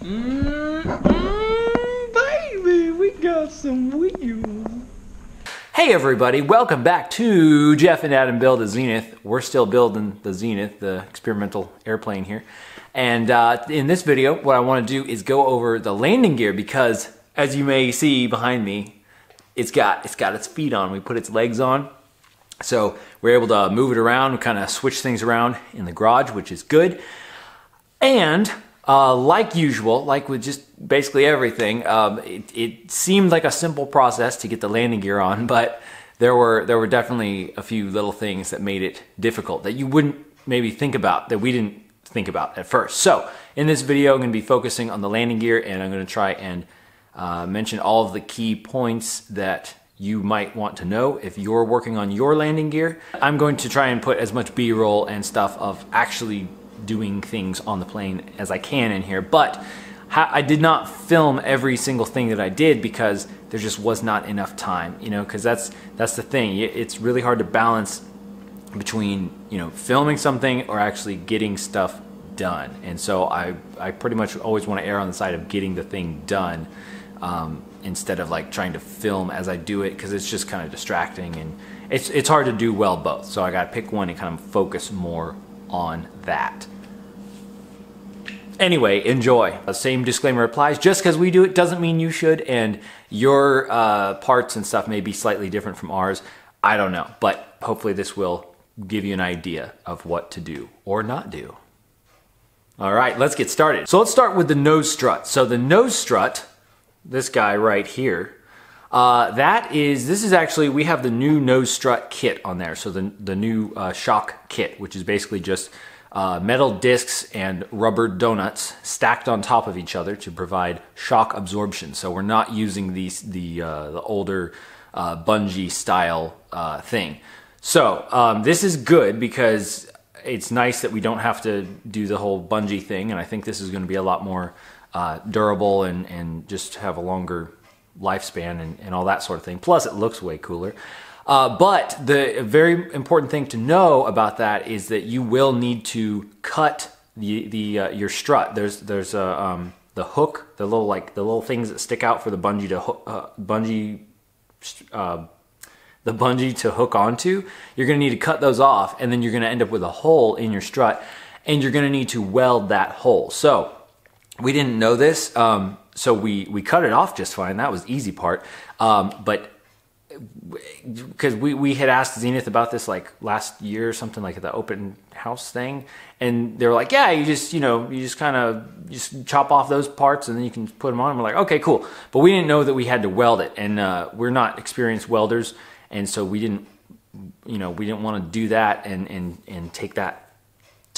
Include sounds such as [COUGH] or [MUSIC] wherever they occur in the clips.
Mm, baby, we got some wheels. Hey everybody, welcome back to Jeff and Adam Build a Zenith. We're still building the Zenith, the experimental airplane here. And uh, in this video, what I want to do is go over the landing gear because, as you may see behind me, it's got it's got its feet on. We put its legs on, so we're able to move it around, kind of switch things around in the garage, which is good. And uh, like usual, like with just basically everything, um, it, it, seemed like a simple process to get the landing gear on, [LAUGHS] but there were there were definitely a few little things that made it difficult that you wouldn't maybe think about that we didn't think about at first. So in this video, I'm going to be focusing on the landing gear, and I'm going to try and uh, mention all of the key points that you might want to know if you're working on your landing gear. I'm going to try and put as much B-roll and stuff of actually doing things on the plane as I can in here, but I did not film every single thing that I did because there just was not enough time, you know, because that's that's the thing. It's really hard to balance between you know filming something or actually getting stuff done. And so I I pretty much always want to err on the side of getting the thing done um, instead of like trying to film as I do it because it's just kind of distracting and it's it's hard to do well both. So I got to pick one and kind of focus more on that. Anyway, enjoy. The same disclaimer applies. Just because we do it doesn't mean you should, and your uh, parts and stuff may be slightly different from ours. I don't know, but hopefully this will give you an idea of what to do or not do. All right, let's get started. So let's start with the nose strut. So the nose strut, this guy right here, uh, that is, this is actually, we have the new nose strut kit on there. So the, the new uh, shock kit, which is basically just uh, metal discs and rubber donuts stacked on top of each other to provide shock absorption. So we're not using these, the, uh, the older uh, bungee style uh, thing. So um, this is good because it's nice that we don't have to do the whole bungee thing. And I think this is going to be a lot more durable and, and just have a longer lifespan and, and all that sort of thing. Plus, it looks way cooler. Uh, but the very important thing to know about that is that you will need to cut the the uh, your strut. There's there's a um, the hook, the little like the little things that stick out for the bungee to uh, bungee. Uh, the bungee to hook onto, you're going to need to cut those off, and then you're going to end up with a hole in your strut, and you're going to need to weld that hole. So we didn't know this, um, so we we cut it off just fine. That was easy part. Um, but because we, we had asked Zenith about this like last year or something like the open house thing, and they were like, yeah, you just you know you just kind of just chop off those parts and then you can put them on. And we're like, okay, cool, but we didn't know that we had to weld it, and uh, we're not experienced welders, and so we didn't you know we didn't want to do that and and and take that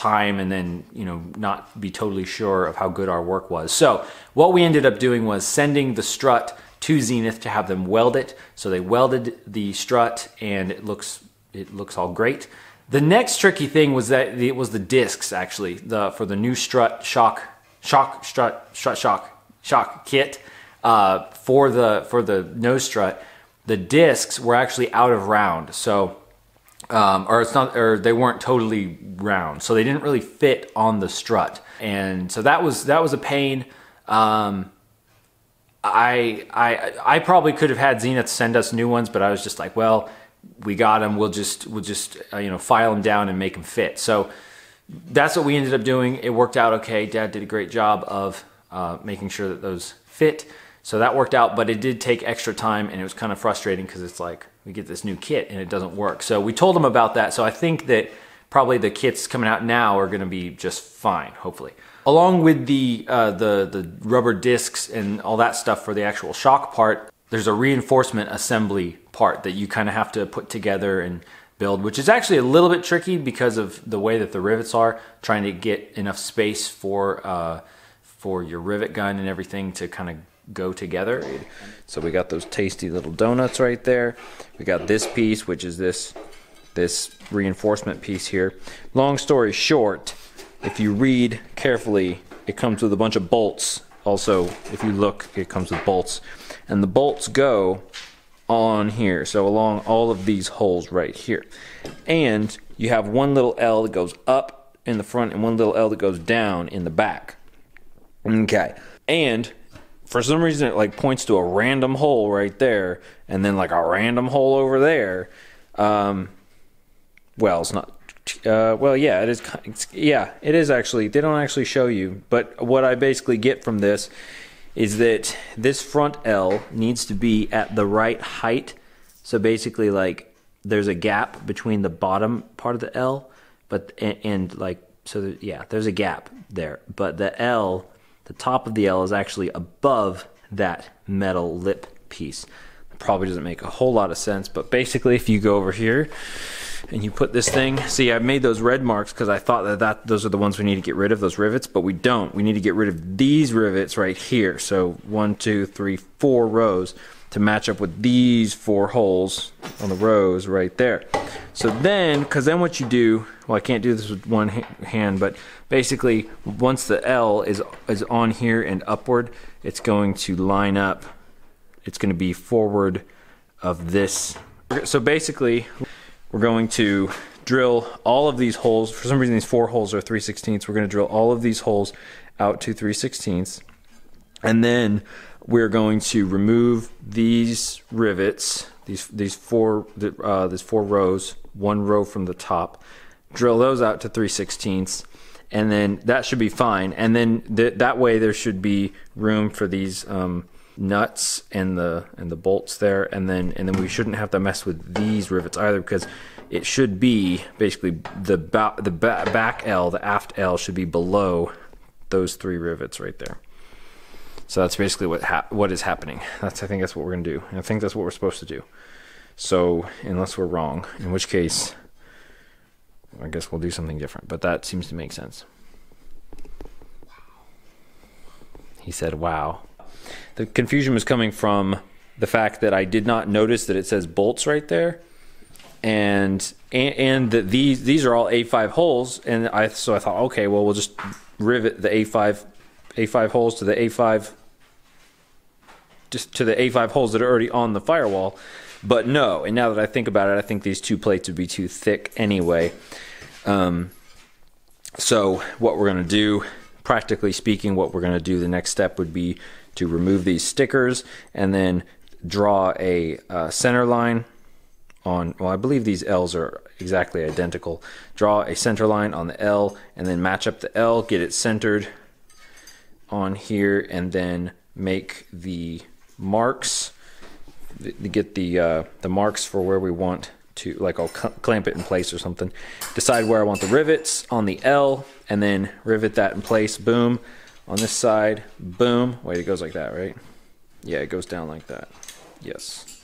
time and then you know not be totally sure of how good our work was. So what we ended up doing was sending the strut to Zenith to have them weld it. So they welded the strut and it looks it looks all great. The next tricky thing was that it was the discs actually the for the new strut shock shock strut strut shock shock kit uh, for the for the nose strut. The discs were actually out of round, so um, or it's not, or they weren't totally round, so they didn't really fit on the strut, and so that was that was a pain. Um, I I I probably could have had Zenith send us new ones, but I was just like, well, we got them. We'll just we'll just uh, you know file them down and make them fit. So that's what we ended up doing. It worked out okay. Dad did a great job of uh, making sure that those fit. So that worked out, but it did take extra time, and it was kind of frustrating because it's like we get this new kit and it doesn't work. So we told them about that. So I think that probably the kits coming out now are going to be just fine, hopefully. Along with the, uh, the, the rubber discs and all that stuff for the actual shock part, there's a reinforcement assembly part that you kind of have to put together and build, which is actually a little bit tricky because of the way that the rivets are, trying to get enough space for, uh, for your rivet gun and everything to kind of go together. So we got those tasty little donuts right there. We got this piece, which is this this reinforcement piece here. Long story short, if you read carefully, it comes with a bunch of bolts. Also, if you look, it comes with bolts. And the bolts go on here, so along all of these holes right here. And you have one little L that goes up in the front and one little L that goes down in the back. Okay, And for some reason, it like points to a random hole right there, and then like a random hole over there. Um, well, it's not. Uh, well, yeah, it is. Yeah, it is actually. They don't actually show you, but what I basically get from this is that this front L needs to be at the right height. So basically, like there's a gap between the bottom part of the L, but and, and like so, yeah, there's a gap there, but the L, the top of the L is actually above that metal lip piece. It probably doesn't make a whole lot of sense, but basically, if you go over here and you put this thing. See, I made those red marks because I thought that, that those are the ones we need to get rid of, those rivets, but we don't. We need to get rid of these rivets right here. So one, two, three, four rows to match up with these four holes on the rows right there. So then, because then what you do, well, I can't do this with one hand, but basically, once the L is is on here and upward, it's going to line up. It's going to be forward of this. So basically, we're going to drill all of these holes. For some reason, these four holes are 3 16ths. We're going to drill all of these holes out to 3 16ths. And then we're going to remove these rivets, these these four uh, these four rows, one row from the top, drill those out to 3 16ths, and then that should be fine. And then th that way there should be room for these um, nuts and the and the bolts there. And then and then we shouldn't have to mess with these rivets either because it should be basically the ba- the ba- back L the aft L should be below those three rivets right there so that's basically what ha- what is happening. That's I think that's what we're gonna do. I think that's what we're supposed to do. So unless we're wrong in which case I guess we'll do something different. But that seems to make sense. He said wow. The confusion was coming from the fact that I did not notice that it says bolts right there, and and, and that these these are all A5 holes, and I so I thought, okay, well we'll just rivet the A5 A5 holes to the A5 just to the A5 holes that are already on the firewall. But no, and now that I think about it, I think these two plates would be too thick anyway. Um, so what we're going to do, practically speaking, what we're going to do, the next step would be to remove these stickers and then draw a uh, center line on, well, I believe these L's are exactly identical. Draw a center line on the L and then match up the L, get it centered on here, and then make the marks, get the, uh, the marks for where we want to, like I'll clamp it in place or something. Decide where I want the rivets on the L, and then rivet that in place, boom on this side, boom. Wait, it goes like that, right? Yeah, it goes down like that. Yes.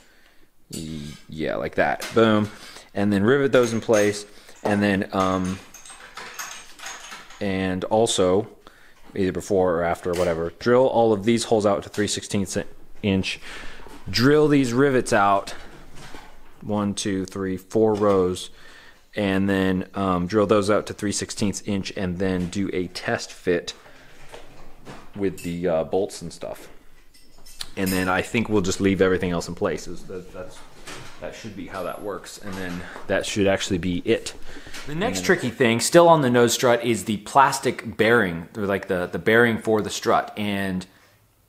Yeah, like that. Boom. And then rivet those in place. And then, um, and also, either before or after or whatever, drill all of these holes out to 3 16th inch. Drill these rivets out one, two, three, four rows, and then um, drill those out to 3 16th inch, and then do a test fit with the uh, bolts and stuff. And then I think we'll just leave everything else in place. That's, that should be how that works. And then that should actually be it. The next tricky thing, still on the nose strut, is the plastic bearing, or like the, the bearing for the strut. And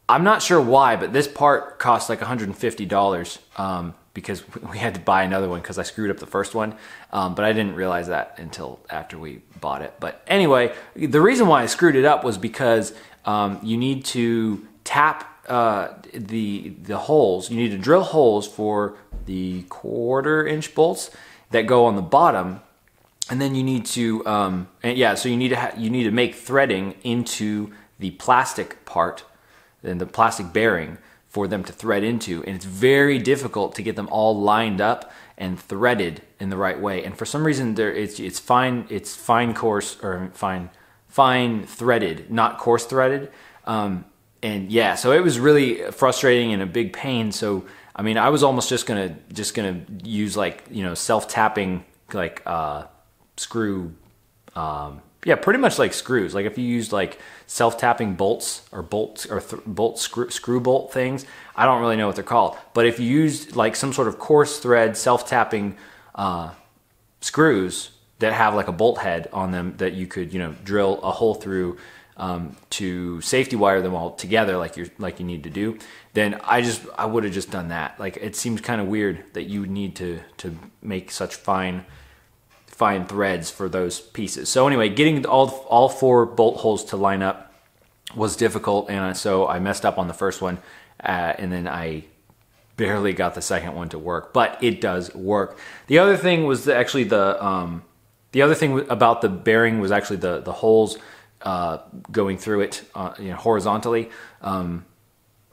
I'm not sure why, but this part cost like $150 um, because [LAUGHS] we had to buy another one because I screwed up the first one. Um, but I didn't realize that until after we bought it. But anyway, the reason why I screwed it up was because um, you need to tap uh, the the holes. You need to drill holes for the quarter inch bolts that go on the bottom, and then you need to um, and yeah. So you need to you need to make threading into the plastic part and the plastic bearing for them to thread into, and it's very difficult to get them all lined up and threaded in the right way. And for some reason, there it's it's fine it's fine coarse or fine fine threaded, not coarse threaded. Um, and yeah, so it was really frustrating and a big pain. So I mean, I was almost just gonna just gonna use like you know self tapping like uh, screw. Um, yeah, pretty much like screws. Like if you used like self tapping bolts or bolts or bolt screw, screw bolt things, I don't really know what they're called. But if you used like some sort of coarse thread self tapping uh, screws, that have like a bolt head on them that you could you know drill a hole through um, to safety wire them all together like you like you need to do, then I just I would have just done that. Like it seems kind of weird that you need to to make such fine fine threads for those pieces. So anyway, getting all all four bolt holes to line up was difficult, and so I messed up on the first one, uh, and then I barely got the second one to work, but it does work. The other thing was actually the um, the other thing about the bearing was actually the the holes uh, going through it, uh, you know, horizontally. Um,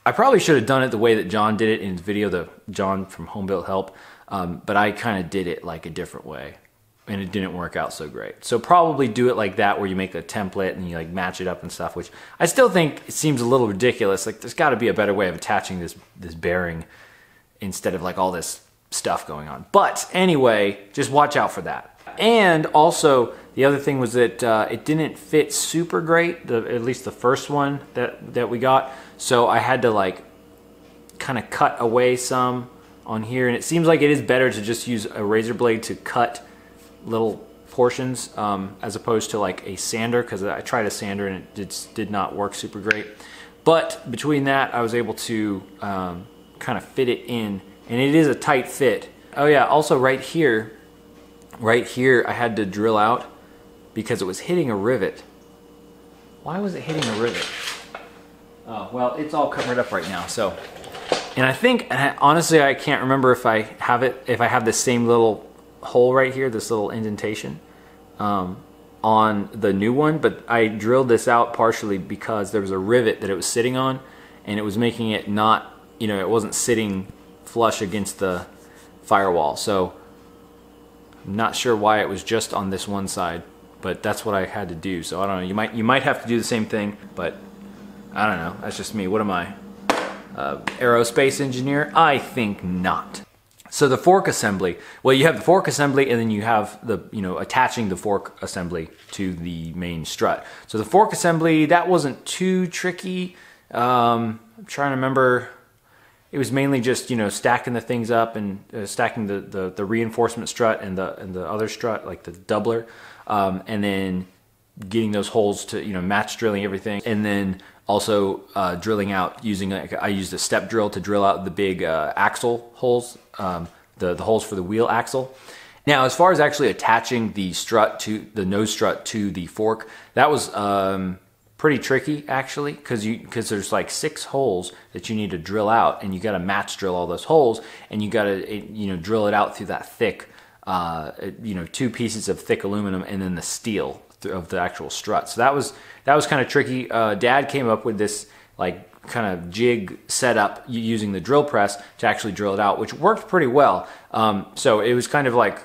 I probably should have done it the way that John did it in his video, the John from Home Built Help, um, but I kind of did it like a different way, and it didn't work out so great. So probably do it like that, where you make a template and you like match it up and stuff. Which I still think it seems a little ridiculous. Like there's got to be a better way of attaching this this bearing instead of like all this stuff going on. But anyway, just watch out for that. And also, the other thing was that uh, it didn't fit super great, the, at least the first one that, that we got. So I had to like kind of cut away some on here. And it seems like it is better to just use a razor blade to cut little portions um, as opposed to like a sander because I tried a sander and it did, did not work super great. But between that, I was able to um, kind of fit it in and it is a tight fit. Oh yeah, also right here, right here I had to drill out because it was hitting a rivet. Why was it hitting a rivet? Oh, well, it's all covered up right now, so. And I think, honestly, I can't remember if I have it, if I have the same little hole right here, this little indentation um, on the new one, but I drilled this out partially because there was a rivet that it was sitting on and it was making it not you know, it wasn't sitting flush against the firewall. So not sure why it was just on this one side, but that's what I had to do. So I don't know. You might you might have to do the same thing, but I don't know. That's just me. What am I? Uh, aerospace engineer? I think not. So the fork assembly. Well, you have the fork assembly, and then you have the you know attaching the fork assembly to the main strut. So the fork assembly that wasn't too tricky. Um, I'm trying to remember it was mainly just you know stacking the things up and uh, stacking the, the, the reinforcement strut and the and the other strut like the doubler, um, and then getting those holes to you know match drilling everything, and then also uh, drilling out using like I used a step drill to drill out the big uh, axle holes, um, the the holes for the wheel axle. Now, as far as actually attaching the strut to the nose strut to the fork, that was um, pretty tricky actually because you because there's like six holes that you need to drill out and you got to match drill all those holes and you got to you know drill it out through that thick uh, you know two pieces of thick aluminum and then the steel of the actual strut. So that was that was kind of tricky. Uh, dad came up with this like kind of jig setup using the drill press to actually drill it out which worked pretty well. Um, so it was kind of like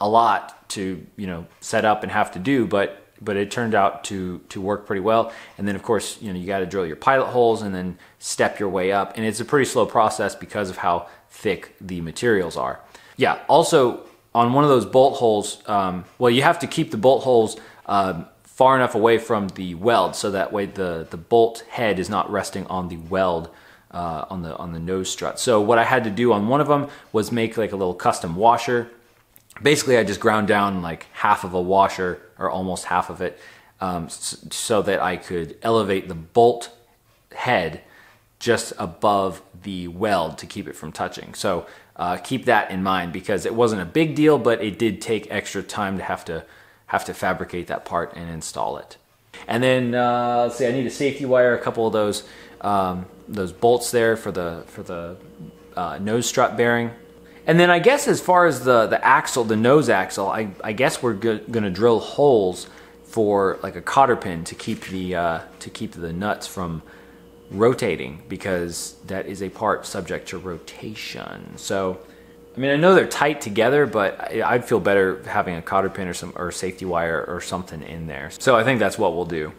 a lot to you know set up and have to do but but it turned out to to work pretty well. And then of course, you know, you got to drill your pilot holes and then step your way up. And it's a pretty slow process because of how thick the materials are. Yeah. Also, on one of those bolt holes, um, well, you have to keep the bolt holes um, far enough away from the weld so that way the the bolt head is not resting on the weld. Uh, on the on the nose strut. So what I had to do on one of them was make like a little custom washer basically I just ground down like half of a washer or almost half of it um, so that I could elevate the bolt head just above the weld to keep it from touching. So uh, keep that in mind because it wasn't a big deal, but it did take extra time to have to have to fabricate that part and install it. And then uh, let's see, I need a safety wire, a couple of those um, those bolts there for the for the uh, nose strut bearing. And then I guess as far as the, the axle, the nose axle, I, I guess we're go gonna drill holes for like a cotter pin to keep the uh, to keep the nuts from rotating because that is a part subject to rotation. So, I mean, I know they're tight together, but I'd feel better having a cotter pin or some or safety wire or something in there. So I think that's what we'll do.